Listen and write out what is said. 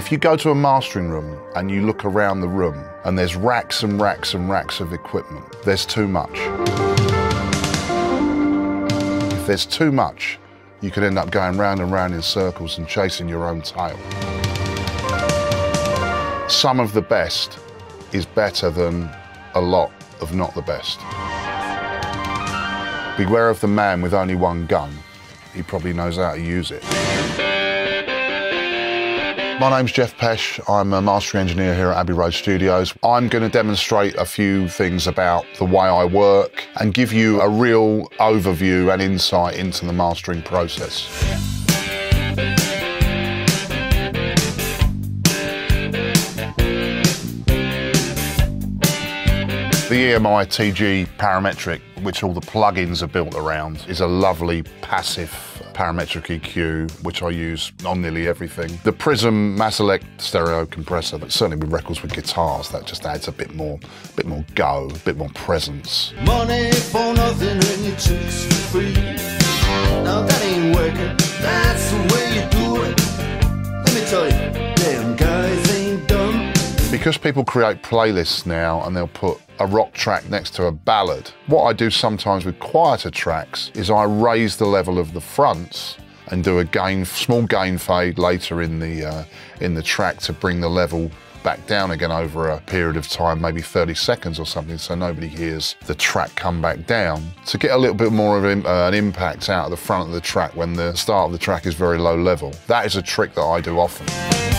If you go to a mastering room and you look around the room and there's racks and racks and racks of equipment, there's too much. If there's too much, you could end up going round and round in circles and chasing your own tail. Some of the best is better than a lot of not the best. Beware of the man with only one gun. He probably knows how to use it. My name's Geoff Pesche. I'm a mastering engineer here at Abbey Road Studios. I'm going to demonstrate a few things about the way I work and give you a real overview and insight into the mastering process. The EMI TG Parametric, which all the plugins are built around, is a lovely passive parametric EQ, which I use on nearly everything. The Prism Maselec stereo compressor, but certainly with records with guitars, that just adds a bit more, bit more go, a bit more presence. Money for nothing and your chicks for free. Now that ain't working, that's the way Because people create playlists now and they'll put a rock track next to a ballad, what I do sometimes with quieter tracks is I raise the level of the fronts and do a gain, small gain fade later in the, uh, in the track to bring the level back down again over a period of time, maybe 30 seconds or something, so nobody hears the track come back down. To get a little bit more of an, uh, an impact out of the front of the track when the start of the track is very low level. That is a trick that I do often.